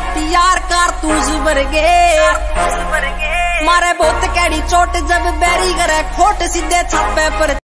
हथियार कारतूस वर्गे मारे बहुत कैडी चोट जब बैरी करे खोट सीधे छापे पर